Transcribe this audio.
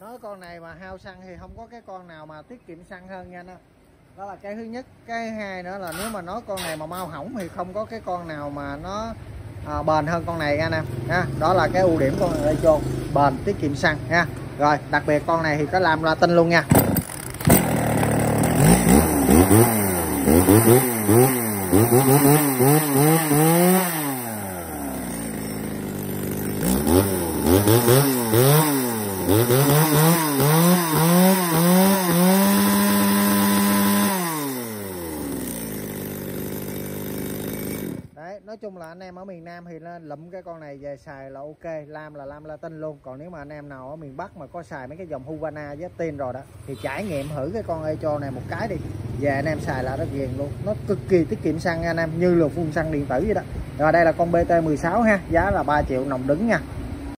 nói con này mà hao xăng thì không có cái con nào mà tiết kiệm xăng hơn nha anh đó là cái thứ nhất. Cái hai nữa là nếu mà nói con này mà mau hỏng thì không có cái con nào mà nó à, bền hơn con này anh em. Ha đó là cái ưu điểm của con Echo bền tiết kiệm xăng nha. Rồi đặc biệt con này thì có làm ra tinh luôn nha. Mm-hmm. Đấy, nói chung là anh em ở miền Nam thì nên lụm cái con này về xài là ok, lam là lam latin luôn. Còn nếu mà anh em nào ở miền Bắc mà có xài mấy cái dòng Huvana với tin rồi đó, thì trải nghiệm thử cái con Echo này một cái đi. Về anh em xài là nó ghiền luôn. Nó cực kỳ tiết kiệm xăng nha anh em, như là phun xăng điện tử vậy đó. Rồi đây là con BT16 ha, giá là 3 triệu nòng đứng nha.